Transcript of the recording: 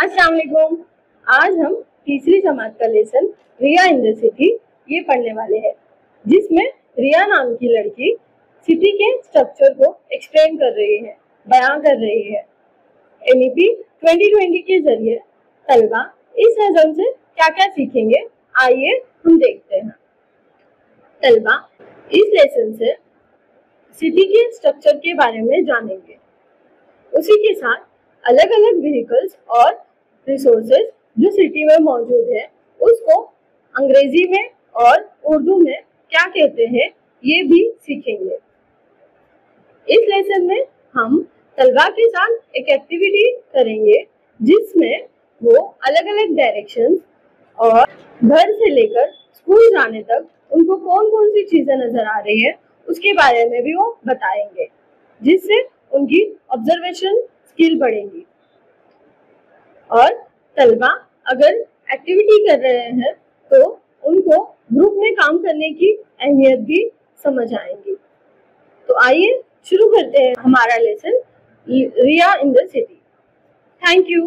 अस्सलाम वालेकुम आज हम तीसरी जमात का lesson Riya in the city ये पढ़ने वाले हैं, जिसमें रिया नाम की लड़की सिटी के स्ट्रक्चर को एक्सप्लेन कर रही है, बयां कर रही है। एनईपी 2020 के ज़रिए तलबा इस नजम से क्या क्या सीखेंगे, आइए हम देखते हैं। तलबा इस लेसन से सिटी के स्ट्रक्चर के बारे में जानेंगे। उसी के साथ अलग अलग व्हीकल्स और रिसोर्सेज जो सिटी में मौजूद है, उसको अंग्रेज़ी में और उर्दू में क्या कहते हैं, ये भी सीखेंगे। इस लेसन में हम तलबा के साथ एक एक्टिविटी करेंगे, जिसमें वो अलग अलग डायरेक्शन और घर से लेकर स्कूल जाने तक उनको कौन कौन सी चीज़ें नज़र आ रही है, उसके बारे में भी वो बताएँगे, जिससे उनकी ऑब्जर्वेशन स्किल बढ़ेगी। और तलबा अगर एक्टिविटी कर रहे हैं तो उनको ग्रुप में काम करने की अहमियत भी समझ आएँगी। तो आइए शुरू करते हैं हमारा lesson Riya in the city thank you